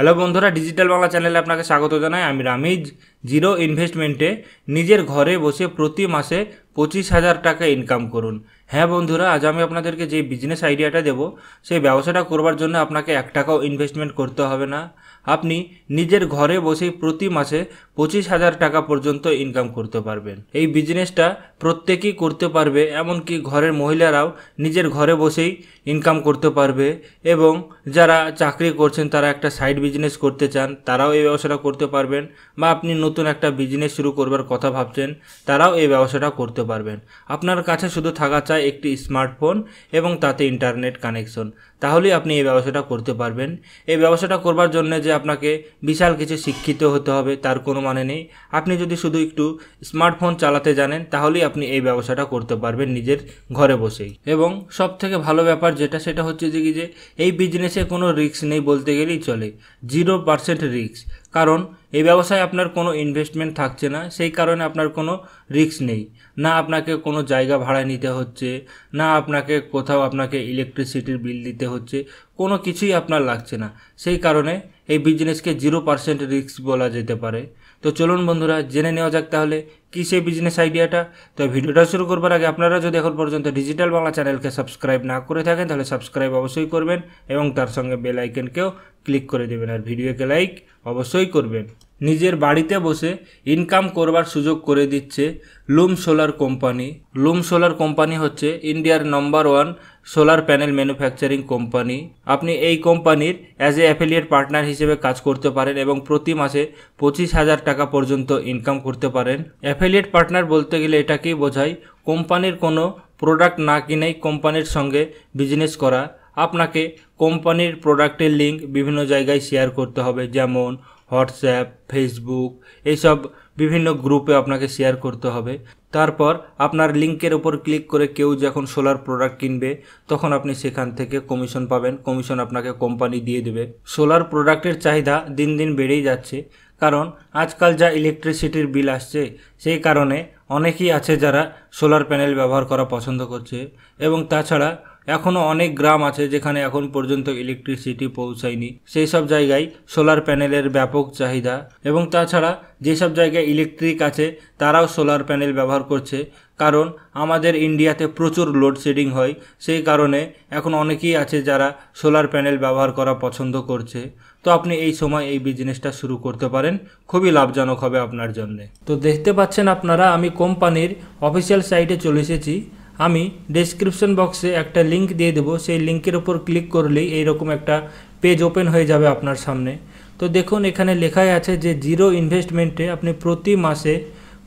Hello বন্ধুরা digital Bangla চ্যানেলে আপনাকে স্বাগত জানাই। আমি রামিজ জিরো ইনভেস্টমেন্টে নিজের ঘরে বসে প্রতি মাসে পঁচিশ হাজার টাকা ইনকাম করুন। হ্যাঁ বন্ধুরা, আজ আমি আপনাদেরকে যে বিজনেস আইডিয়াটা দেবো, সেই ব্যবসাটা করবার জন্য আপনাকে এক টাকাও ইনভেস্টমেন্ট করতে হবে না। আপনি নিজের ঘরে বসেই প্রতি মাসে পঁচিশ হাজার টাকা পর্যন্ত ইনকাম করতে পারবেন। এই বিজনেসটা প্রত্যেকেই করতে পারবে, এমনকি ঘরের মহিলারাও নিজের ঘরে বসেই ইনকাম করতে পারবে এবং যারা চাকরি করছেন, তারা একটা সাইড বিজনেস করতে চান, তারাও এই ব্যবসাটা করতে পারবেন বা আপনি নতুন একটা বিজনেস শুরু করবার কথা ভাবছেন, তারাও এই ব্যবসাটা করতে পারবেন। আপনার কাছে শুধু থাকা চাই একটি স্মার্টফোন এবং তাতে ইন্টারনেট কানেকশন। তাহলেই আপনি এই ব্যবসাটা করতে পারবেন। এই ব্যবসাটা করবার জন্য যে আপনাকে বিশাল কিছু শিক্ষিত হতে হবে, তার কোনো মানে নেই। আপনি যদি শুধু একটু স্মার্টফোন চালাতে জানেন, তাহলেই আপনি এই ব্যবসাটা করতে পারবেন নিজের ঘরে বসেই। এবং সব থেকে ভালো ব্যাপার যেটা, সেটা হচ্ছে যে কি যে, এই বিজনেসে কোনো রিস্ক নেই বলতে গেলেই চলে। জিরো পার্সেন্ট রিস্ক কারণ এই ব্যবসায় আপনার কোনো ইনভেস্টমেন্ট থাকছে না, সেই কারণে আপনার কোনো রিস্ক নেই। না আপনাকে কোনো জায়গা ভাড়া নিতে হচ্ছে, না আপনাকে কোথাও আপনাকে ইলেকট্রিসিটির বিল দিতে হচ্ছে, কোনো কিছুই আপনার লাগছে না। সেই কারণে এই বিজনেসকে জিরো পার্সেন্ট রিস্ক বলা যেতে পারে। তো চলুন বন্ধুরা, জেনে নেওয়া যাক তাহলে কী সেই বিজনেস আইডিয়াটা তো ভিডিওটা শুরু করবার আগে আপনারা যদি এখন পর্যন্ত ডিজিটাল বাংলা চ্যানেলকে সাবস্ক্রাইব না করে থাকেন, তাহলে সাবস্ক্রাইব অবশ্যই করবেন এবং তার সঙ্গে বেল আইকনকেও ক্লিক করে দেবেন আর ভিডিওকে লাইক অবশ্যই করবেন। নিজের বাড়িতে বসে ইনকাম করবার সুযোগ করে দিচ্ছে Loom solar company Loom solar company হচ্ছে ইন্ডিয়ার number one solar panel manufacturing company. আপনি এই কোম্পানির অ্যাজ এ অ্যাফিলিয়েট পার্টনার হিসেবে কাজ করতে পারেন এবং প্রতি মাসে পঁচিশ হাজার টাকা পর্যন্ত ইনকাম করতে পারেন। অ্যাফিলিয়েট পার্টনার বলতে গেলে এটাকেই বোঝায়, কোম্পানির কোনো প্রোডাক্ট না কিনেই কোম্পানির সঙ্গে বিজনেস করা। আপনাকে কোম্পানির প্রোডাক্টের লিঙ্ক বিভিন্ন জায়গায় শেয়ার করতে হবে, যেমন হোয়াটসঅ্যাপ ফেসবুক এইসব বিভিন্ন গ্রুপে আপনাকে শেয়ার করতে হবে। তারপর আপনার লিঙ্কের ওপর ক্লিক করে কেউ যখন সোলার প্রোডাক্ট কিনবে, তখন আপনি সেখান থেকে কমিশন পাবেন। কমিশন আপনাকে কোম্পানি দিয়ে দেবে। সোলার প্রোডাক্টের চাহিদা দিন দিন বেড়েই যাচ্ছে। কারণ আজকাল যা ইলেকট্রিসিটির বিল আসছে, সেই কারণে অনেকেই আছে যারা সোলার প্যানেল ব্যবহার করা পছন্দ করছে এবং তাছাড়া এখনও অনেক গ্রাম আছে যেখানে এখন পর্যন্ত ইলেকট্রিসিটি পৌঁছায়নি। সেই সব জায়গায় সোলার প্যানেলের ব্যাপক চাহিদা এবং তাছাড়া যেসব জায়গায় ইলেকট্রিক আছে, তারাও সোলার প্যানেল ব্যবহার করছে। কারণ আমাদের ইন্ডিয়াতে প্রচুর লোডশেডিং হয়, সেই কারণে এখন অনেকেই আছে যারা সোলার প্যানেল ব্যবহার করা পছন্দ করছে। তো আপনি এই সময় এই বিজনেসটা শুরু করতে পারেন, খুবই লাভজনক হবে আপনার জন্যে। তো দেখতে পাচ্ছেন আপনারা, আমি কোম্পানির অফিসিয়াল সাইটে চলে এসেছি। আমি ডেসক্রিপশন বক্সে একটা লিঙ্ক দিয়ে দেবো, সেই লিঙ্কের ওপর ক্লিক করলেই এইরকম একটা পেজ ওপেন হয়ে যাবে আপনার সামনে। তো দেখুন, এখানে লেখাই আছে যে জিরো ইনভেস্টমেন্টে আপনি প্রতি মাসে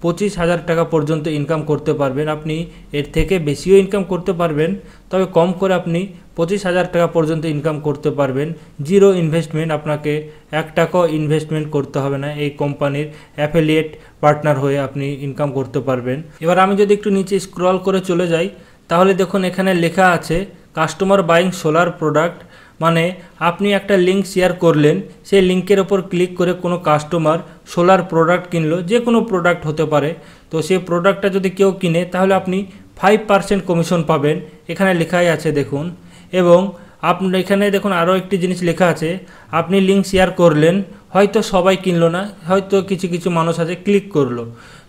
পঁচিশ হাজার টাকা পর্যন্ত ইনকাম করতে পারবেন। আপনি এর থেকে বেশিও ইনকাম করতে পারবেন, তবে কম করে আপনি পঁচিশ হাজার টাকা পর্যন্ত ইনকাম করতে পারবেন। জিরো ইনভেস্টমেন্ট আপনাকে এক টাকাও ইনভেস্টমেন্ট করতে হবে না। এই কোম্পানির অ্যাফিলিয়েট পার্টনার হয়ে আপনি ইনকাম করতে পারবেন। এবার আমি যদি একটু নিচে স্ক্রল করে চলে যাই, তাহলে দেখুন এখানে লেখা আছে কাস্টমার বাইং সোলার প্রোডাক্ট মানে আপনি একটা লিঙ্ক শেয়ার করলেন, সেই লিঙ্কের ওপর ক্লিক করে কোনো কাস্টমার সোলার প্রোডাক্ট কিনলো, যে কোনো প্রোডাক্ট হতে পারে। তো সেই প্রোডাক্টটা যদি কেউ কিনে, তাহলে আপনি ফাইভ পার্সেন্ট কমিশন পাবেন। এখানে লেখাই আছে দেখুন। এবং আপনার এখানে দেখুন আরও একটি জিনিস লেখা আছে, আপনি লিঙ্ক শেয়ার করলেন, হয়তো সবাই কিনলো না, হয়তো কিছু কিছু মানুষ আছে ক্লিক করল।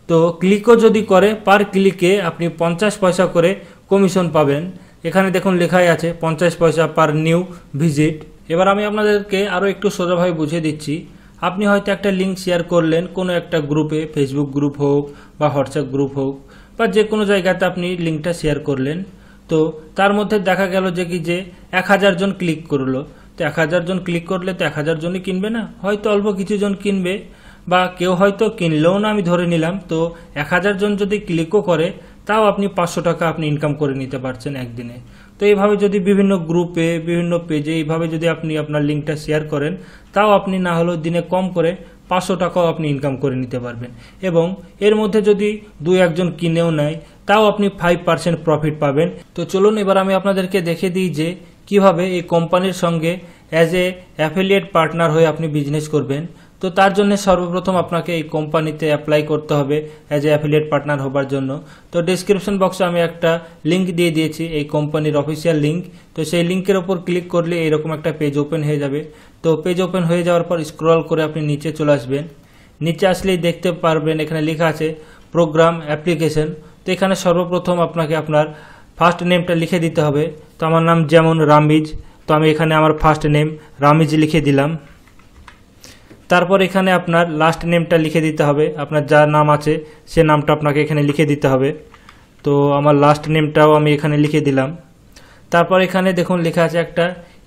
তো ক্লিকও যদি করে পার ক্লিকে আপনি পঞ্চাশ পয়সা করে কমিশন পাবেন। এখানে দেখুন লেখাই আছে, পঞ্চাশ পয়সা পার নিউ ভিজিট এবার আমি আপনাদেরকে আরও একটু সোজাভাবে বুঝিয়ে দিচ্ছি। আপনি হয়তো একটা লিঙ্ক শেয়ার করলেন, কোনো একটা গ্রুপে ফেসবুক গ্রুপ হোক বা হোয়াটসঅ্যাপ গ্রুপ হোক, বা যে কোনো জায়গাতে আপনি লিঙ্কটা শেয়ার করলেন। তো তার মধ্যে দেখা গেল যে কি যে এক হাজার জন ক্লিক করল। তো এক হাজার জন ক্লিক করলে তো এক হাজার জনই কিনবে না? হয়তো অল্প কিছু জন কিনবে, বা কেউ হয়তো কিনলেও না আমি ধরে নিলাম। তো এক হাজার জন যদি ক্লিকও করে তাও আপনি পাঁচশো টাকা আপনি ইনকাম করে নিতে পারছেন একদিনে। তো এইভাবে যদি বিভিন্ন গ্রুপে বিভিন্ন পেজে এইভাবে যদি আপনি আপনার লিঙ্কটা শেয়ার করেন, তাও আপনি না হলেও দিনে কম করে পাঁচশো টাকাও আপনি ইনকাম করে নিতে পারবেন। এবং এর মধ্যে যদি দু একজন কিনেও নেয়, তাও আপনি ফাইভ পার্সেন্ট প্রফিট পাবেন। তো চলুন এবার আমি আপনাদেরকে দেখে দিই যে কীভাবে এই কোম্পানির সঙ্গে অ্যাজ এ অ্যাফিলিয়েট পার্টনার হয়ে আপনি বিজনেস করবেন। তো তার জন্য সর্বপ্রথম আপনাকে এই কোম্পানিতে অ্যাপ্লাই করতে হবে অ্যাজ এ অ্যাফিলিয়েট পার্টনার হবার জন্য। তো ডিসক্রিপশন বক্সে আমি একটা লিঙ্ক দিয়ে দিয়েছি, এই কোম্পানির অফিসিয়াল লিঙ্ক তো সেই লিঙ্কের ওপর ক্লিক করলে এরকম একটা পেজ ওপেন হয়ে যাবে। তো পেজ ওপেন হয়ে যাওয়ার পর স্ক্রল করে আপনি নিচে চলে আসবেন। নিচে আসলেই দেখতে পারবেন, এখানে লেখা আছে প্রোগ্রাম অ্যাপ্লিকেশন তো এখানে সর্বপ্রথম আপনাকে আপনার ফার্স্ট নেমটা লিখে দিতে হবে। তো আমার নাম যেমন রামিজ, তো আমি এখানে আমার ফার্স্ট নেম রামিজ লিখে দিলাম। তারপর এখানে আপনার লাস্ট নেমটা লিখে দিতে হবে। আপনার যার নাম আছে, সে নামটা আপনাকে এখানে লিখে দিতে হবে। তো আমার লাস্ট নেমটাও আমি এখানে লিখে দিলাম। তারপর এখানে দেখুন লেখা আছে একটা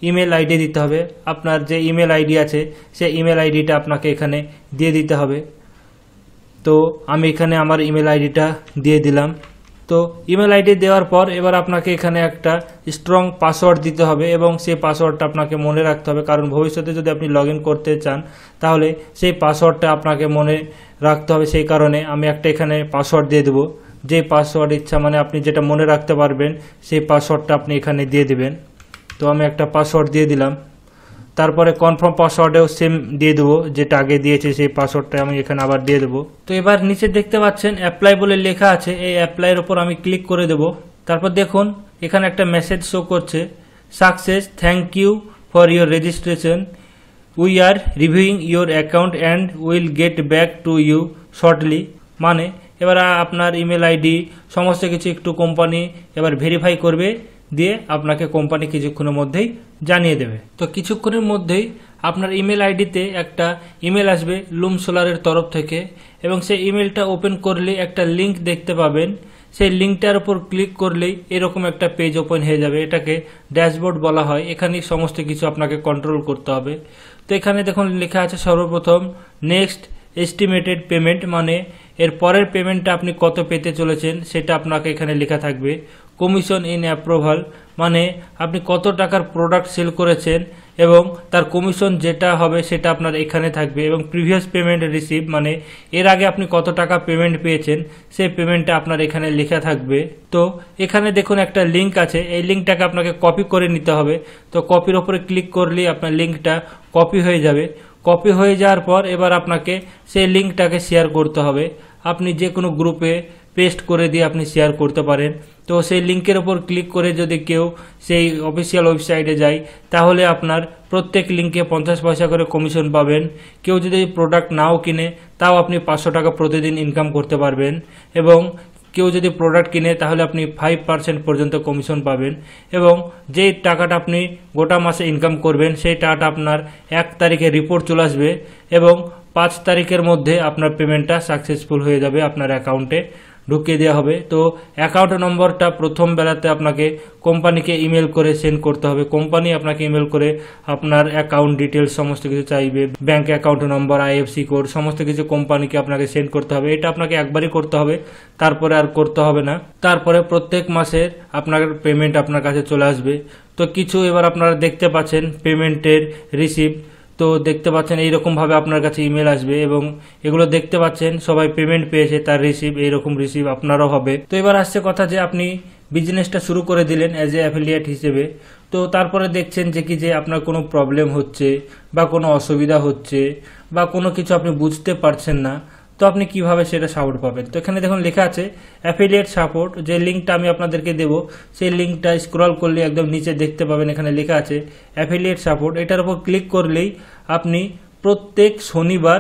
ইমেল আইডি দিতে হবে। আপনার যে ইমেল আইডি আছে সেই ইমেল আইডিটা আপনাকে এখানে দিয়ে দিতে হবে। তো আমি এখানে আমার ইমেল আইডিটা দিয়ে দিলাম। তো ইমেল আইডি দেওয়ার পর এবার আপনাকে এখানে একটা স্ট্রং পাসওয়ার্ড দিতে হবে এবং সেই পাসওয়ার্ডটা আপনাকে মনে রাখতে হবে। কারণ ভবিষ্যতে যদি আপনি লগ করতে চান, তাহলে সেই পাসওয়ার্ডটা আপনাকে মনে রাখতে হবে। সেই কারণে আমি একটা এখানে পাসওয়ার্ড দিয়ে দেবো। যে পাসওয়ার্ড ইচ্ছা মানে আপনি যেটা মনে রাখতে পারবেন, সেই পাসওয়ার্ডটা আপনি এখানে দিয়ে দেবেন। তো আমি একটা পাসওয়ার্ড দিয়ে দিলাম। তারপরে কনফার্ম পাসওয়ার্ডেও সেম দিয়ে দেবো যেটা আগে দিয়েছে সেই পাসওয়ার্ডটা আমি এখানে আবার দিয়ে দেবো। তো এবার নিচে দেখতে পাচ্ছেন অ্যাপ্লাই বলে লেখা আছে, এই অ্যাপ্লাইয়ের ওপর আমি ক্লিক করে দেব। তারপর দেখুন, এখানে একটা মেসেজ শো করছে success thank you for your registration we are reviewing your account and will get back to you shortly মানে এবার আপনার ইমেল আইডি সমস্ত কিছু একটু কোম্পানি এবার ভেরিফাই করবে। দিয়ে আপনাকে কোম্পানি কিছুক্ষণের মধ্যেই জানিয়ে দেবে। তো কিছুক্ষণের মধ্যেই আপনার ইমেল আইডিতে একটা ইমেল আসবে লুম সোলারের তরফ থেকে এবং সেই ইমেলটা ওপেন করলে একটা লিংক দেখতে পাবেন। সেই লিঙ্কটার উপর ক্লিক করলেই এরকম একটা পেজ ওপেন হয়ে যাবে। এটাকে ড্যাশবোর্ড বলা হয়। এখানে সমস্ত কিছু আপনাকে কন্ট্রোল করতে হবে। তো এখানে দেখুন লেখা আছে সর্বপ্রথম নেক্সট এস্টিমেটেড পেমেন্ট মানে এর পরের পেমেন্টটা আপনি কত পেতে চলেছেন সেটা আপনাকে এখানে লেখা থাকবে। কমিশন ইন অ্যাপ্রুভাল মানে আপনি কত টাকার প্রোডাক্ট সেল করেছেন এবং তার কমিশন যেটা হবে সেটা আপনার এখানে থাকবে এবং প্রিভিয়াস পেমেন্ট রিসিভ মানে এর আগে আপনি কত টাকা পেমেন্ট পেয়েছেন, সেই পেমেন্টটা আপনার এখানে লেখা থাকবে। তো এখানে দেখুন একটা লিঙ্ক আছে, এই লিঙ্কটাকে আপনাকে কপি করে নিতে হবে। তো কপির ওপরে ক্লিক করলেই আপনার লিঙ্কটা কপি হয়ে যাবে। কপি হয়ে যাওয়ার পর এবার আপনাকে সেই লিঙ্কটাকে শেয়ার করতে হবে। আপনি যে কোনো গ্রুপে পেস্ট করে দিয়ে আপনি শেয়ার করতে পারেন। তো সেই লিঙ্কের ওপর ক্লিক করে যদি কেউ সেই অফিসিয়াল ওয়েবসাইটে যায়, তাহলে আপনার প্রত্যেক লিঙ্কে পঞ্চাশ পয়সা করে কমিশন পাবেন। কেউ যদি প্রোডাক্ট নাও কিনে, তাও আপনি পাঁচশো টাকা প্রতিদিন ইনকাম করতে পারবেন। এবং কেউ যদি প্রোডাক্ট কিনে, তাহলে আপনি ফাইভ পার্সেন্ট পর্যন্ত কমিশন পাবেন। এবং যেই টাকাটা আপনি গোটা মাসে ইনকাম করবেন, সেই টাকাটা আপনার এক তারিখে রিপোর্ট চলে আসবে এবং পাঁচ তারিখের মধ্যে আপনার পেমেন্টটা সাকসেসফুল হয়ে যাবে আপনার অ্যাকাউন্টে ঢুকিয়ে দেওয়া হবে। তো অ্যাকাউন্ট নম্বরটা প্রথম বেলাতে আপনাকে কোম্পানিকে ইমেল করে সেন্ড করতে হবে। কোম্পানি আপনাকে ইমেল করে আপনার অ্যাকাউন্ট ডিটেলস সমস্ত কিছু চাইবে bank account number IFSC code সমস্ত কিছু কোম্পানিকে আপনাকে সেন্ড করতে হবে। এটা আপনাকে একবারই করতে হবে, তারপরে আর করতে হবে না। তারপরে প্রত্যেক মাসের আপনার পেমেন্ট আপনার কাছে চলে আসবে। তো কিছু এবার আপনারা দেখতে পাচ্ছেন পেমেন্টের রিসিপ্ট তো দেখতে পাচ্ছেন এইরকমভাবে আপনার কাছে ইমেল আসবে এবং এগুলো দেখতে পাচ্ছেন, সবাই পেমেন্ট পেয়েছে, তার রিসিভ এইরকম রিসিভ আপনারও হবে। তো এবার আসছে কথা যে আপনি বিজনেসটা শুরু করে দিলেন অ্যাজ এ অ্যাফিলিয়েট হিসেবে। তো তারপরে দেখছেন যে কি যে আপনার কোনো প্রবলেম হচ্ছে বা কোনো অসুবিধা হচ্ছে বা কোনো কিছু আপনি বুঝতে পারছেন না। তো আপনি কীভাবে সেটা সাপোর্ট পাবেন? তো এখানে দেখুন লেখা আছে অ্যাফিলিয়েট সাপোর্ট যে লিঙ্কটা আমি আপনাদেরকে দেব, সেই লিঙ্কটা স্ক্রল করলে একদম নিচে দেখতে পাবেন এখানে লেখা আছে অ্যাফিলিয়েট সাপোর্ট এটার উপর ক্লিক করলেই আপনি প্রত্যেক শনিবার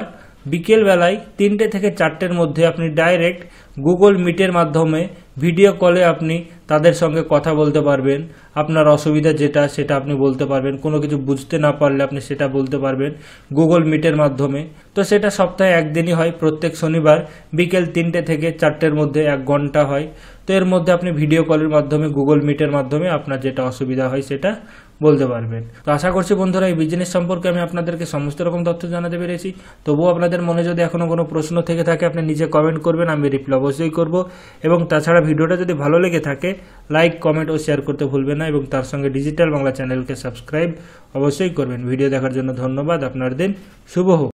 বিকেলবেলায় তিনটে থেকে চারটের মধ্যে আপনি ডাইরেক্ট গুগল মিটের মাধ্যমে ভিডিও কলে আপনি তাদের সঙ্গে কথা বলতে পারবেন। আপনার অসুবিধা যেটা, সেটা আপনি বলতে পারবেন। কোনো কিছু বুঝতে না পারলে আপনি সেটা বলতে পারবেন গুগল মিটের মাধ্যমে। তো সেটা সপ্তাহে একদিনই হয়, প্রত্যেক শনিবার বিকেল তিনটে থেকে চারটের মধ্যে এক ঘণ্টা হয়। তো এর মধ্যে আপনি ভিডিও কলের মাধ্যমে, গুগল মিটের মাধ্যমে আপনার যেটা অসুবিধা হয় সেটা বলতে পারবেন। তো আশা করছি বন্ধুরা, এই বিজনেস সম্পর্কে আমি আপনাদেরকে সমস্ত রকম তথ্য জানাতে পেরেছি। তবুও আপনাদের মনে যদি এখনও কোনো প্রশ্ন থেকে থাকে, আপনি নিজে কমেন্ট করবেন, আমি রিপ্লাই অবশ্যই করব। এবং তাছাড়া ভিডিওটা যদি ভালো লেগে থাকে লাইক কমেন্ট ও শেয়ার করতে ভুলবেন না এবং তার সঙ্গে ডিজিটাল বাংলা চ্যানেলকে সাবস্ক্রাইব অবশ্যই করবেন। ভিডিও দেখার জন্য ধন্যবাদ। আপনার দিন শুভ হোক।